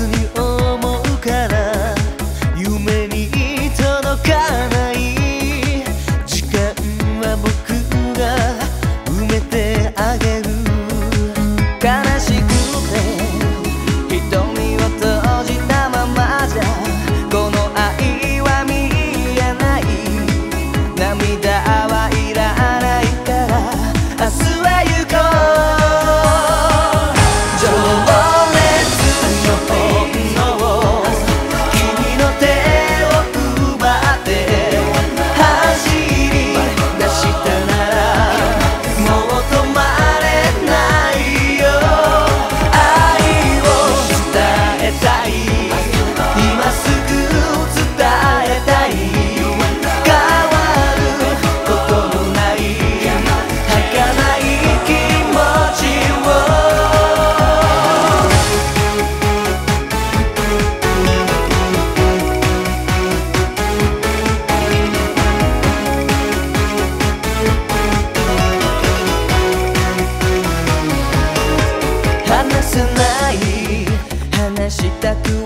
of you.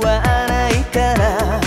わないから